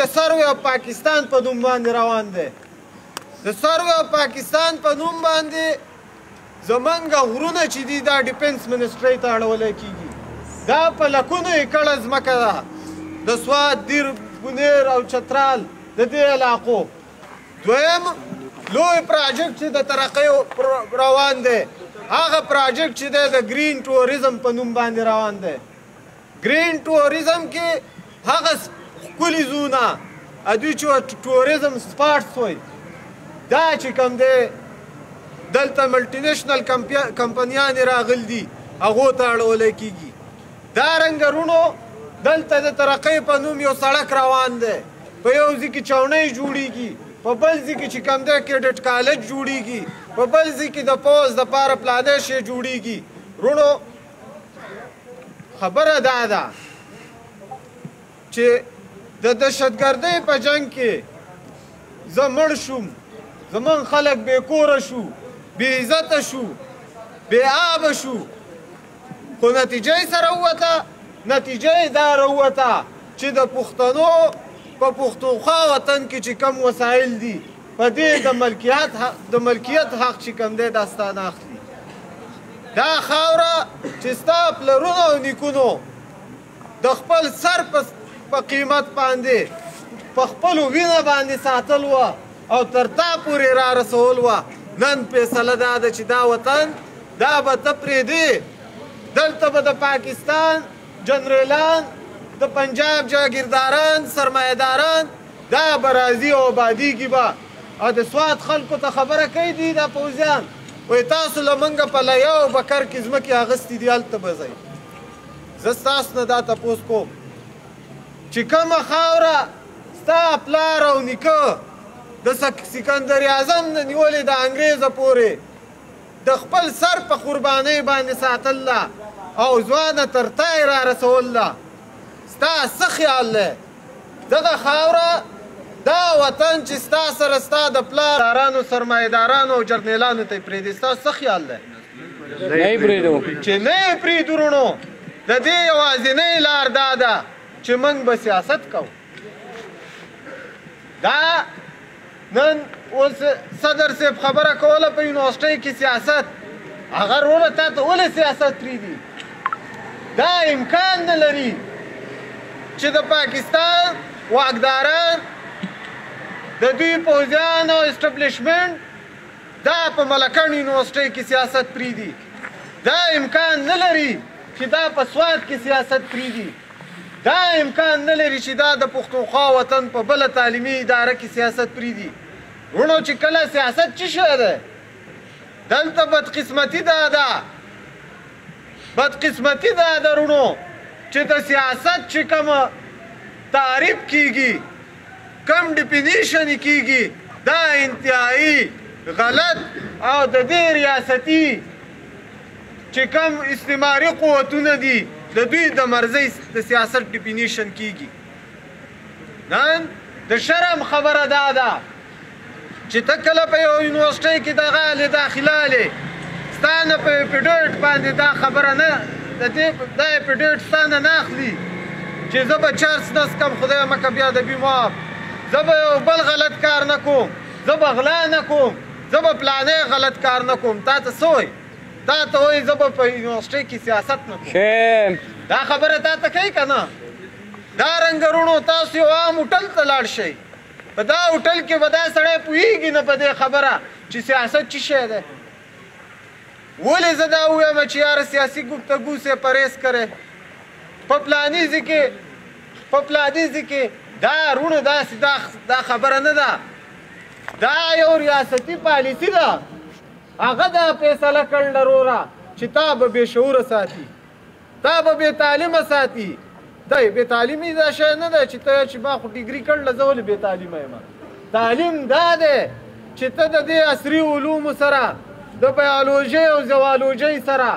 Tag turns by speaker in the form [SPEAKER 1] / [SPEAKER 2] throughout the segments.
[SPEAKER 1] د سروې او پاکستان په نوم باندې روان دی د سروې او پاکستان په نوم باندې زمونږ غرونه چې دي دا ډیفنس منسټرۍ ته اړولی کېږي دا په لکونو ایکړه ځمکه ده د سوات دیر بونیر او چترال د دې علاقو دویم لوی پراجکټ چې د ترقۍ روان دی هغه پراجکټ چې دی د ګرین ټوریزم په نوم باندې روان دی ګرین ټوریزم کې هغه ښکلي زونه ادوی چې ټوریزم سپاټس وای دا چې کم دی دلته ملټینیشنل کمپنیانې راغل دي هغو ته اړولی کېږي دا رنګ رونو دلته د ترقۍ په نوم یو سړک روان دی په یو ځای کې چوڼۍ جوړیږي په بل ځای کې چې کوم دی کیډټ کالج جوړیږي په بل ځای کې د پوځ دپاره پلانی شی جوړیږي وروڼو خبره دا ده چې د دهشتګردۍ په جنګ کې زه مړ شوم زمون خلک بې کوره شو بې عزته شو بې آبه شو خو نتیجه یې سره ووته نتیجه یې دا راووته چې د پښتنو په پښتونخوا وطن کې چې کم وسایل دي په دې د ملکیت د ملکیت حق چې کوم دی دا ستا نه اخلي دا خاوره چې ستا پلرونو او نیکونو د خپل سر په قیمت باندې په خپل وینه باندې ساتل و او تر تا پورې را رسول و نن فیصله دا ده چې دا وطن دا به ته پرېږدې دلته به د پاکستان جنرالان د پنجاب جاګیرداران سرمایهداران دا به راځي او ابادیږي به او د سوات خلکو ته خبره کوي دوی دا پوځیان وایي تاسو له موږ په لیه او بکر کې ځمکې اغستې دي هلته به ځئ زه ستاسو نه دا تپوس کوم چې کومه خاوره ستا پلار او نیکه د سکندر اعظم نه نیولې د انګریز پورې د خپل سر په قربانۍ باندې ساتل ده او ځوانه تر تای را رسول ده ستا څه خیال دی دغه خاوره، دا وطن چې ستا سره ستا د پلار، دارانو، سرمایه دارانو او جرنیلانو ته یې پرېږدې، ستاسو څه خیال دی؟
[SPEAKER 2] نه یې پرېږدو.
[SPEAKER 1] چې نه یې پرېږدو وروڼو، د دې یوازینۍ لار دا ده چې موږ به سیاست کوو. دا. نن اوس صدر صیب خبره کوله په یونیورسټۍ کې سیاست هغه روره تاته ولې سیاست پریدي دا امکان نه لري چې د پاکستان واکداران د دوی پوځیان او اسټبلیشمنټ دا په ملکڼ یونیورسټۍ کې سیاست پریدي دا امکان نه لري چې دا په سوات کې سیاست پریدي دا امکان نه لري چې دا د پښتونخوا وطن په بله تعلیمي اداره کې سیاست پریږدي. وروڼو چې کله سیاست چی شی دی دلته بدقسمتی دا ده بدقسمتی دا ده وروڼو چې د سیاست چې کوم تعریف کیږي کوم ډیپینیشن کیږي دا انتهایی غلط او د دې ریاستی چې کوم استعماري قوتونه دي د دوی د مرزۍ د سیاست ډیفینیشن کیږي نن د شرم خبره دا ده چې ته کله په یو یونیورسټۍ کې دغه لې داخله لې ستا نه په اپیډیټ باندې دا خبره نه د دې دا اپیډیټ ستا نه نه اخلي چې زه به چرس نه څکم خدای مکه بیا د بي معاف زه به یو بل غلط کار نه کوم زه به غلا نه کوم زه به پلانې غلط کار نه کوم تا ته څه وایي تا ته وایي زه به په یونیورسټۍ کې سیاست نه کوم دا خبره تا ته کوي که نه دا رنګه روڼو تاسو یو عام هوټل ته لاړ شئ په دا هوټل کې به دا سړی پوهېږي نه په دې خبره چې سیاست څه شی دی ولې زه دا ووایم چې یاره سیاسي ګفتګو سه پرهیز کرئ په پلاني ځای کې په پلاني ځای کې دا روڼو داسې دا خبره نه ده دا یو ریاستي پالیسي ده هغه دا فیصله کړله روره چې تا به بې شعوره ساتي تا به بې تعلیمه ساتي دا بې تعلیمي دا شی نه دی چې ته چې ما خو ډیګري کړله زه ولې بې تعلیمه یم تعلیم دا دی چې ته د دې عصري علومو سره د بیولوژۍ او زوالوژۍ سره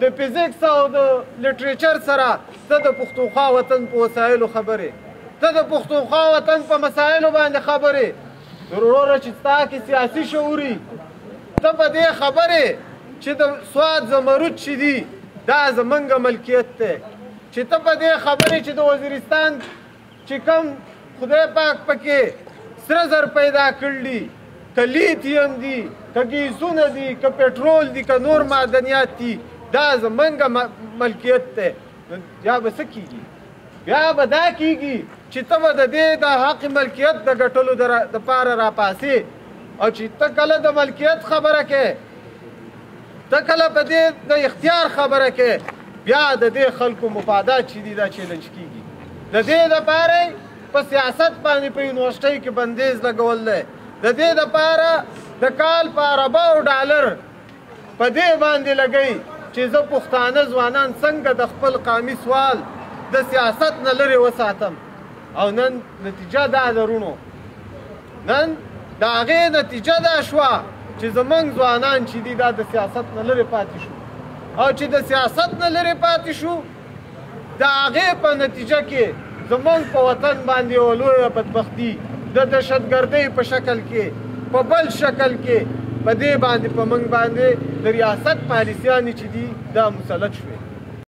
[SPEAKER 1] د فزیکس او د لټریچر سره ته د پښتونخوا وطن په وسایلو خبرې ته د پښتونخوا وطن په مسایلو باندې خبرې وروره چې ستا کې سیاسي شعوري ته په دې خبرې چې د سواد زمرد چې دي دا زمونږ ملکیت دی چې ته په دې خبرې چې د وزیرستان چې کوم خدای پاک پکې سره زر پیدا کړلی که لیتیم دي که ګیزونه دي که پټرول دي که نور معدنیات دي دا زمونږ ملکیت دی نو یا به څه کېږي بیا به دا کېږي چې ته به د دې د حق ملکیت د ګټلو دپاره راپاڅې او چې ته کله د ملکیت خبره کې ته کله په دې د اختیار خبره کې بیا د دې خلکو مفادات چې دي دا چیلنج کیږي د دې لپاره په سیاست باندې په یونیورسيټۍ کې بندیز لګول دی د دې لپاره د کال په ارباو ډالر په دې باندې لګوي چې زه پښتانه ځوانان څنګه د خپل قامي سوال د سیاست نه لرې وساتم او نن نتیجه دا ده رونو نن د هغې نتیجه دا شوه چې زمونږ ځوانان چې دي دا د سیاست نه لرې پاتې شو او چې د سیاست نه لرې پاتې شو د هغې په نتیجه کې زموږ په وطن باندې یوه لویه بدبختي د دهشتګردۍ په شکل کې په بل شکل کې په دې باندې په موږ باندې د ریاست پالیسیانې چې دي دا مسلط شوې